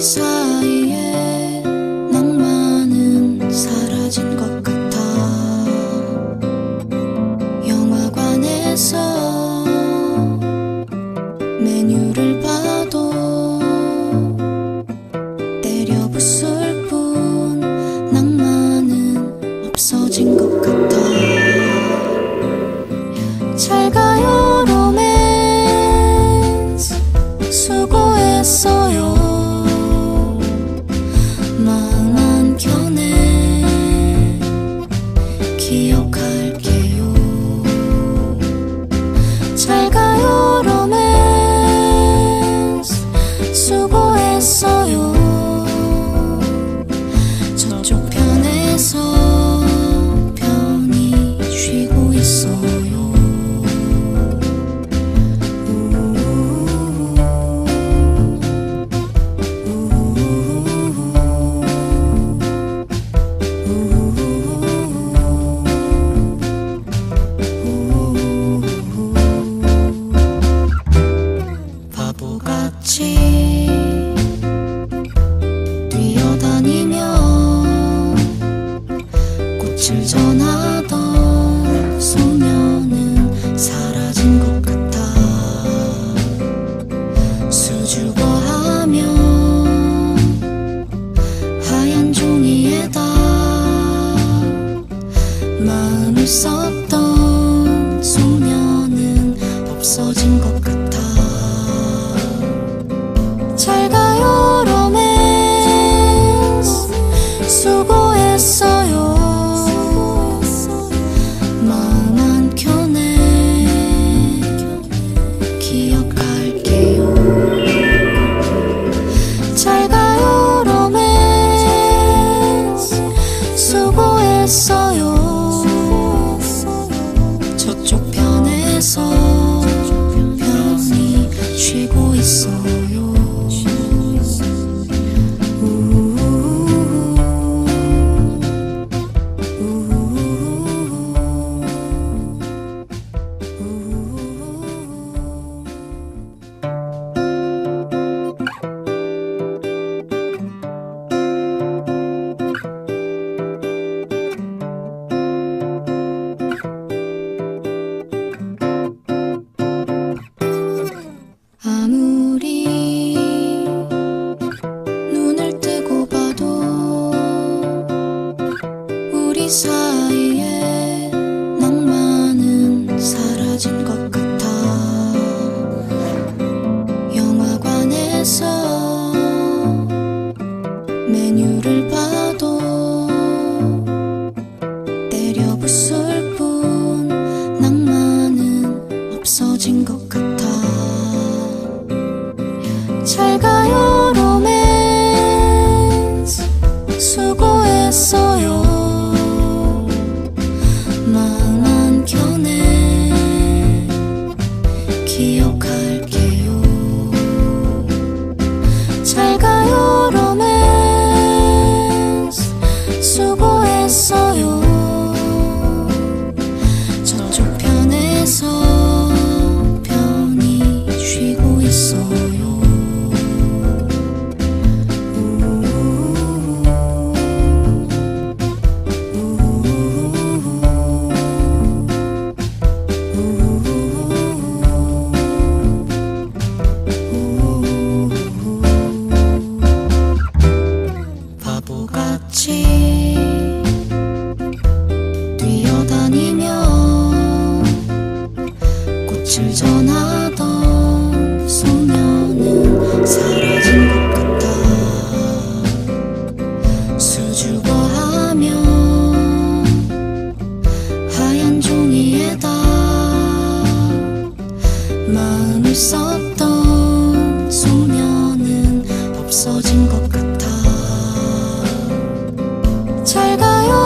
사이에 낭만은 사라진 것 같아. 영화관에서 메뉴를 봐도 때려 부술 뿐 낭만은 없어진 것 같아. か憶 마음을 썼던 소녀는 없어진 것 같아. Jungle 잘 가요.